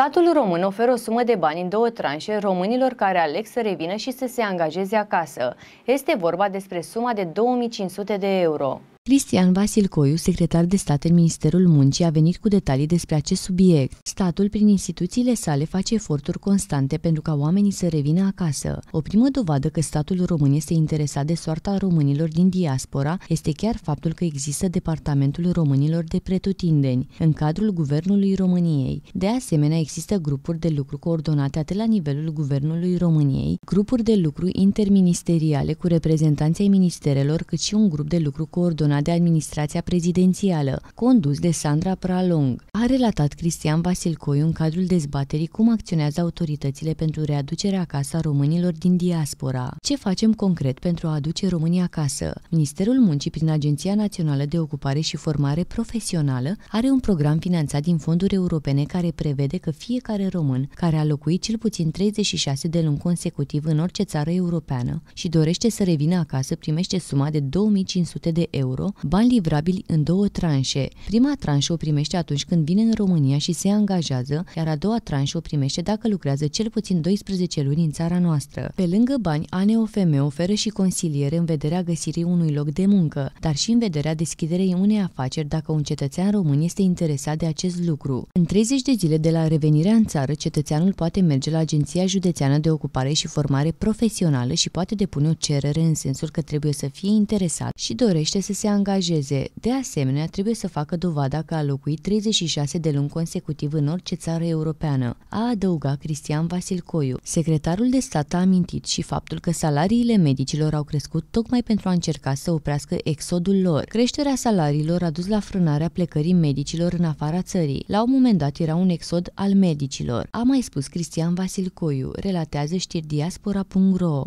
Statul român oferă o sumă de bani în două tranșe românilor care aleg să revină și să se angajeze acasă. Este vorba despre suma de 2500 de euro. Cristian Vasilcoiu, secretar de stat în Ministerul Muncii, a venit cu detalii despre acest subiect. Statul, prin instituțiile sale, face eforturi constante pentru ca oamenii să revină acasă. O primă dovadă că statul român este interesat de soarta românilor din diaspora este chiar faptul că există Departamentul Românilor de Pretutindeni, în cadrul Guvernului României. De asemenea, există grupuri de lucru coordonate atât la nivelul Guvernului României, grupuri de lucru interministeriale cu reprezentanții ai ministerelor, cât și un grup de lucru coordonat de administrația prezidențială, condus de Sandra Pralong. A relatat Cristian Vasilcoiu în cadrul dezbaterii cum acționează autoritățile pentru readucerea acasă a românilor din diaspora. Ce facem concret pentru a aduce România acasă? Ministerul Muncii, prin Agenția Națională de Ocupare și Formare Profesională, are un program finanțat din fonduri europene care prevede că fiecare român care a locuit cel puțin 36 de luni consecutiv în orice țară europeană și dorește să revină acasă primește suma de 2500 de euro bani livrabili în două tranșe. Prima tranșă o primește atunci când vine în România și se angajează, iar a doua tranșă o primește dacă lucrează cel puțin 12 luni în țara noastră. Pe lângă bani, ANEOFM oferă și consiliere în vederea găsirii unui loc de muncă, dar și în vederea deschiderei unei afaceri dacă un cetățean român este interesat de acest lucru. În 30 de zile de la revenirea în țară, cetățeanul poate merge la Agenția Județeană de Ocupare și Formare Profesională și poate depune o cerere în sensul că trebuie să fie interesat și dorește să se angajeze. De asemenea, trebuie să facă dovada că a locuit 36 de luni consecutiv în orice țară europeană, a adăugat Cristian Vasilcoiu. Secretarul de stat a amintit și faptul că salariile medicilor au crescut tocmai pentru a încerca să oprească exodul lor. Creșterea salariilor a dus la frânarea plecării medicilor în afara țării. La un moment dat era un exod al medicilor. A mai spus Cristian Vasilcoiu, relatează știri diaspora.ro.